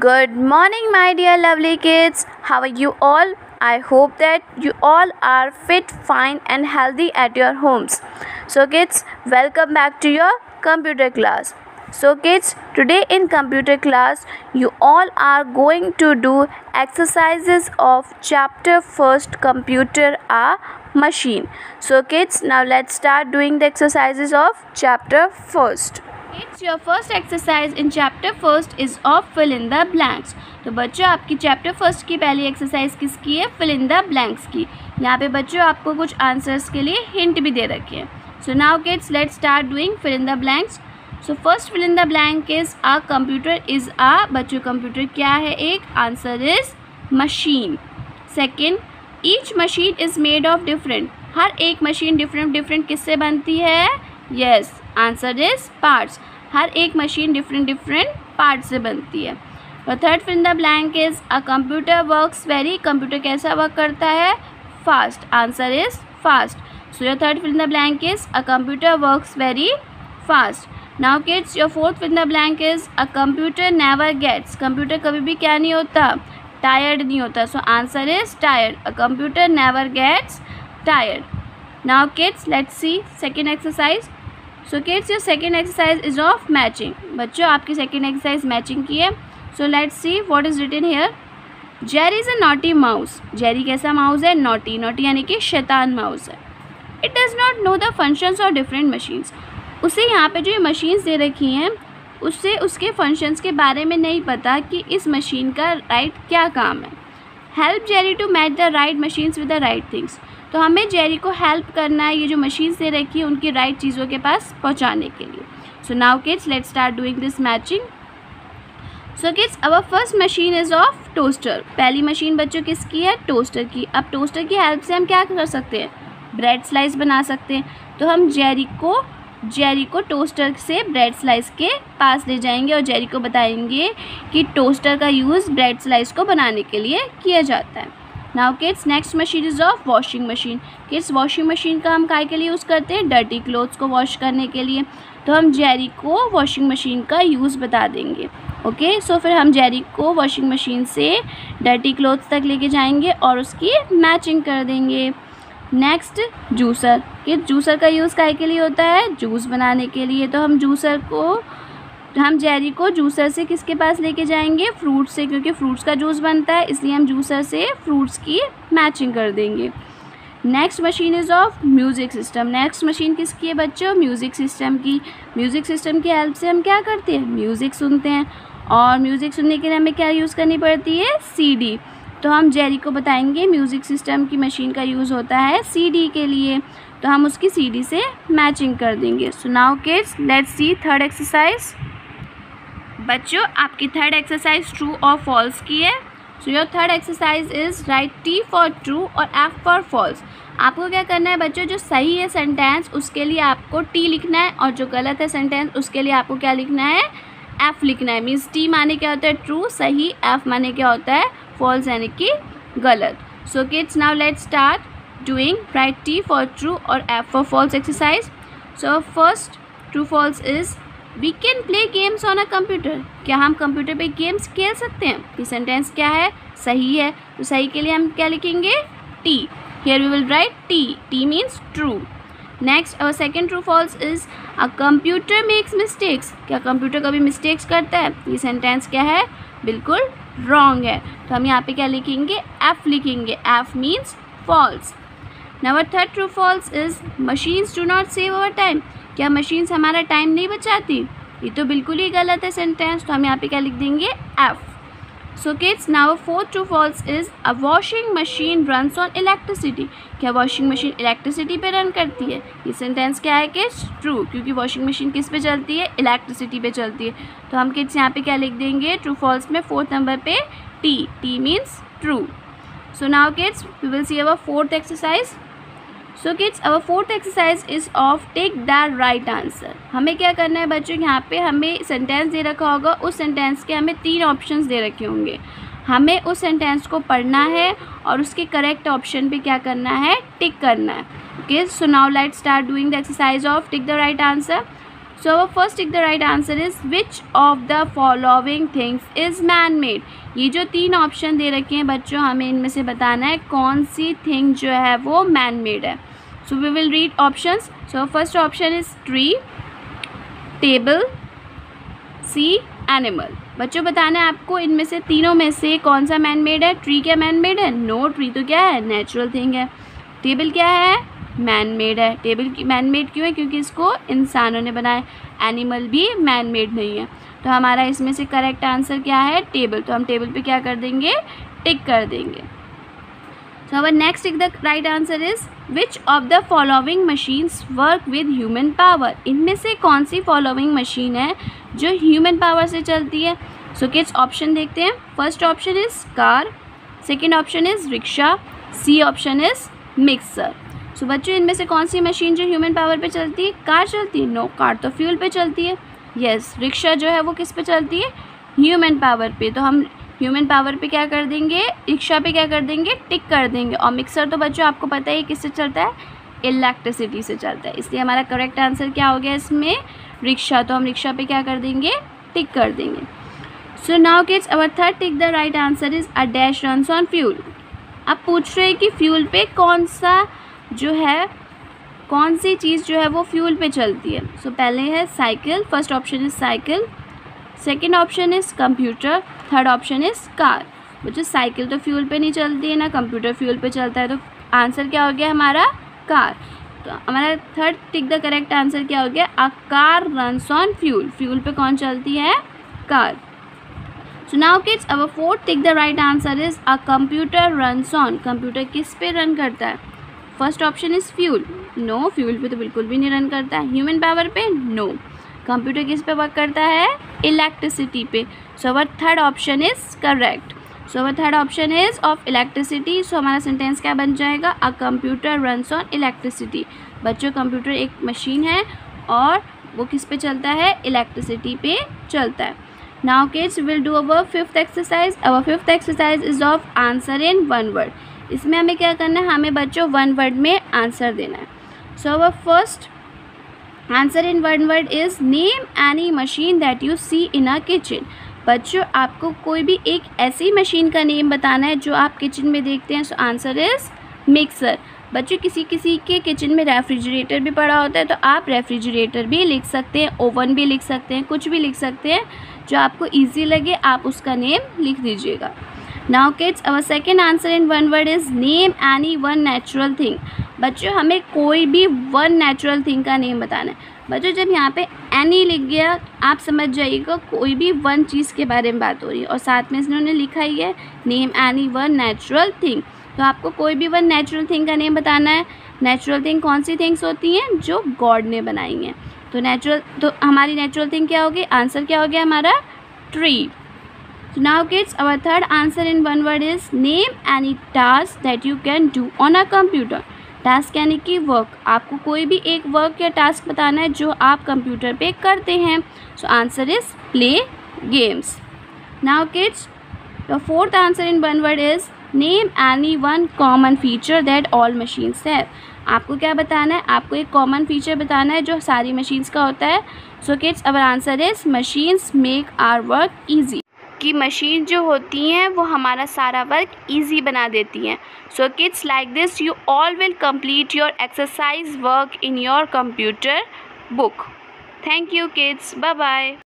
Good morning, my dear lovely kids. How are you all? I hope that you all are fit, fine, and healthy at your homes. So, kids, welcome back to your computer class. So, kids, today in computer class, you all are going to do exercises of chapter first computer a machine. So, kids, now let's start doing the exercises of chapter first. It's your first exercise in chapter first is of fill in the blanks. तो बच्चों, आपकी chapter first की पहली exercise किसकी है? Fill in the blanks की। यहाँ पे बच्चों, आपको कुछ आंसर्स के लिए हिंट भी दे रखे हैं। So now kids let start doing fill in the blanks so first fill in the blank is a computer is a बच्चों कंप्यूटर क्या है? एक answer is machine second each machine is made of different हर एक machine different different किससे बनती है? Yes answer is parts. हर एक machine different different part से बनती है। और third fill in the blank is a computer works very computer कैसा वर्क करता है? Fast answer is fast so your third fill in the blank is a computer works very fast now kids your fourth fill in the blank is a computer never gets computer कभी भी क्या नहीं होता? Tired नहीं होता। So answer is tired a computer never gets tired now kids let's see second exercise so kids your second exercise is of matching बच्चों, आपकी second exercise matching की है। So let's see what is written here Jerry is a naughty mouse Jerry कैसा mouse है? Naughty naughty यानी कि शैतान mouse है। It does not know the functions of different machines उसे यहाँ पे जो ये मशीन्स दे रखी हैं उससे उसके फ़ंक्शंस के बारे में नहीं पता कि इस मशीन का राइट right क्या काम है। Help Jerry to match the right machines with the right things तो हमें जेरी को हेल्प करना है ये जो मशीन दे रखी है उनकी राइट चीज़ों के पास पहुँचाने के लिए। So now kids let start doing this matching so kids our first machine is of toaster पहली मशीन बच्चों किसकी है? टोस्टर की। अब टोस्टर की हेल्प से हम क्या कर सकते हैं? ब्रेड स्लाइस बना सकते हैं। तो हम जेरी को जेरी को टोस्टर से ब्रेड स्लाइस के पास ले जाएँगे और जेरी को बताएँगे कि टोस्टर का यूज़ ब्रेड स्लाइस को बनाने के लिए किया जाता है। Now kids next machine is of washing machine kids washing machine का हम काय के लिए यूज़ करते हैं? डर्टी क्लोथ्स को वॉश करने के लिए। तो हम जेरी को वॉशिंग मशीन का यूज़ बता देंगे। ओके okay, सो so फिर हम जेरी को वॉशिंग मशीन से डर्टी क्लोथ्स तक लेके जाएँगे और उसकी मैचिंग कर देंगे। नेक्स्ट जूसर कि जूसर का यूज़ काय के लिए होता है? जूस बनाने के लिए। तो हम जूसर को हम जेरी को जूसर से किसके पास लेके जाएँगे? फ्रूट से, क्योंकि फ्रूट्स का जूस बनता है, इसलिए हम जूसर से फ्रूट्स की मैचिंग कर देंगे। Next machine is of music system next machine किसकी है बच्चों? म्यूज़िक सिस्टम की। म्यूज़िक सिस्टम की हेल्प से हम क्या करते हैं? म्यूज़िक सुनते हैं। और म्यूज़िक सुनने के लिए हमें क्या यूज़ करनी पड़ती है? सीडी तो हम जेरी को बताएँगे म्यूज़िक सिस्टम की मशीन का यूज़ होता है सीडी के लिए। तो हम उसकी सीडी से मैचिंग कर देंगे। So kids let's see third exercise बच्चों, आपकी थर्ड एक्सरसाइज ट्रू और फॉल्स की है। So your third exercise is write T for true और एफ़ फॉर फॉल्स आपको क्या करना है बच्चों, जो सही है सेंटेंस उसके लिए आपको टी लिखना है और जो गलत है सेंटेंस उसके लिए आपको क्या लिखना है? एफ़ लिखना है। मीन्स टी माने क्या होता है? ट्रू सही एफ़ माने क्या होता है? फॉल्स यानी कि गलत. So kids now let start doing write T for true और F for false exercise so first true false is we can play games on a computer क्या हम कंप्यूटर पे गेम्स खेल सकते हैं? ये सेंटेंस क्या है? सही है। तो सही के लिए हम क्या लिखेंगे? T here we will write T T means true next और second true false is a computer makes mistakes क्या कंप्यूटर कभी मिस्टेक्स करता है? ये सेंटेंस क्या है? बिल्कुल रॉन्ग है। तो हम यहाँ पे क्या लिखेंगे? एफ़ लिखेंगे। F means false number third true false is machines do not save our time क्या मशीन्स हमारा टाइम नहीं बचाती? ये तो बिल्कुल ही गलत है सेंटेंस तो हम यहाँ पे क्या लिख देंगे? F so kids now fourth true false is a washing machine runs on electricity क्या वॉशिंग मशीन इलेक्ट्रिसिटी पे रन करती है? ये सेंटेंस क्या है किड्स ट्रू क्योंकि वॉशिंग मशीन किस पे चलती है? इलेक्ट्रिसिटी पे चलती है। तो हम किड्स यहाँ पे क्या लिख देंगे? ट्रू फॉल्स में फोर्थ नंबर पे T T means true so now kids we will see our fourth exercise so kids our fourth exercise is of take the right answer हमें क्या करना है बच्चों? यहाँ पे हमें सेंटेंस दे रखा होगा। उस सेंटेंस के हमें तीन ऑप्शंस दे रखे होंगे। हमें उस सेंटेंस को पढ़ना है और उसके करेक्ट ऑप्शन पे क्या करना है? टिक करना है। Okay so now let start doing the exercise of tick the right answer so our first tick the right answer is which of the following things is man made. ये जो तीन option दे रखे हैं बच्चों हमें इनमें से बताना है कौन सी थिंग जो है वो मैन मेड है। So we will read option so first option is tree table C animal बच्चों बताना है आपको इनमें से तीनों में से कौन सा मैन मेड है? ट्री क्या मैन मेड है? नो no, ट्री तो क्या है? नेचुरल थिंग है। टेबल क्या है? मैन मेड है। टेबल मैन मेड क्यों है? क्योंकि इसको इंसानों ने बनाया एनिमल भी मैन मेड नहीं है। तो हमारा इसमें से करेक्ट आंसर क्या है? टेबल तो हम टेबल पे क्या कर देंगे? टिक कर देंगे. So our next tick the right answer is which of the following machines work with human power इनमें से कौन सी फॉलोइंग मशीन है जो ह्यूमन पावर से चलती है? सो किस ऑप्शन देखते हैं? First option is car second option is rickshaw C option is mixer so बच्चों, इनमें से कौन सी मशीन जो ह्यूमन पावर पे चलती है? कार चलती है. नो कार तो फ्यूल पे चलती है. यस रिक्शा जो है वो किस पे चलती है? ह्यूमन पावर पे। तो हम ह्यूमन पावर पे क्या कर देंगे? रिक्शा पे क्या कर देंगे? टिक कर देंगे। और मिक्सर तो बच्चों, आपको पता है किससे चलता है? इलेक्ट्रिसिटी से चलता है। इसलिए हमारा करेक्ट आंसर क्या हो गया इसमें? रिक्शा तो हम रिक्शा पे क्या कर देंगे? टिक कर देंगे। So now kids our third tick the right answer is a dash run on fuel अब पूछ रहे हैं कि फ्यूल पे कौन सा जो है कौन सी चीज़ जो है वो फ्यूल पे चलती है? सो so, पहले है cycle first option is cycle second option is computer third option is car जो साइकिल तो फ्यूल पे नहीं चलती है ना कंप्यूटर फ्यूल पे चलता है तो आंसर क्या हो गया हमारा? कार तो हमारा third tick the correct answer क्या हो गया? A car runs on fuel fuel पे कौन चलती है? कार सो नाउ किड्स अब fourth tick the right answer is a computer runs on computer किस पे रन करता है? First option is fuel no fuel पे तो बिल्कुल भी नहीं रन करता है। ह्यूमन पावर पे नो कंप्यूटर किस पे वर्क करता है? इलेक्ट्रिसिटी पे. So our third option is correct so our third option is of electricity so हमारा सेंटेंस क्या बन जाएगा? A computer runs on electricity बच्चों कंप्यूटर एक मशीन है और वो किस पे चलता है? इलेक्ट्रिसिटी पे चलता है। Now kids will do our fifth exercise our fifth exercise is of answer in one word इसमें हमें क्या करना है? हमें बच्चों वन वर्ड में आंसर देना है। So our first answer in one word is name any machine that you see in a kitchen बच्चों, आपको कोई भी एक ऐसी मशीन का नेम बताना है जो आप किचन में देखते हैं। सो आंसर इज़ मिक्सर बच्चों, किसी किसी के किचन में रेफ्रिजरेटर भी पड़ा होता है तो आप रेफ्रिजरेटर भी लिख सकते हैं ओवन भी लिख सकते हैं, कुछ भी लिख सकते हैं। जो आपको ईजी लगे, आप उसका नेम लिख दीजिएगा। Now kids our second answer in one word is name any one natural thing बच्चों, हमें कोई भी वन नेचुरल थिंग का नेम बताना है। बच्चों, जब यहाँ पे एनी लिख गया, आप समझ जाइएगा, कोई भी वन चीज़ के बारे में बात हो रही है। और साथ में इन्होंने लिखा ही है name any one natural thing तो आपको कोई भी वन नेचुरल थिंग का नेम बताना है। नेचुरल थिंग कौन सी थिंग्स होती हैं? जो गॉड ने बनाई हैं। तो नेचुरल तो हमारी नेचुरल थिंग क्या होगी आंसर क्या हो गया हमारा? Tree So now kids, our third answer in one word is name any task that you can do on a computer. Task यानी कि वर्क आपको कोई भी एक वर्क या टास्क बताना है जो आप कंप्यूटर पे करते हैं. So answer is play games now kids the fourth answer in one word is name any one common feature that all machines have आपको क्या बताना है? आपको एक कॉमन फीचर बताना है जो सारी मशीन्स का होता है. So kids our answer is machines make our work easy कि मशीन जो होती हैं, वो हमारा सारा वर्क इजी बना देती हैं। So kids like this you all will complete your exercise work in your computer book thank you kids bye bye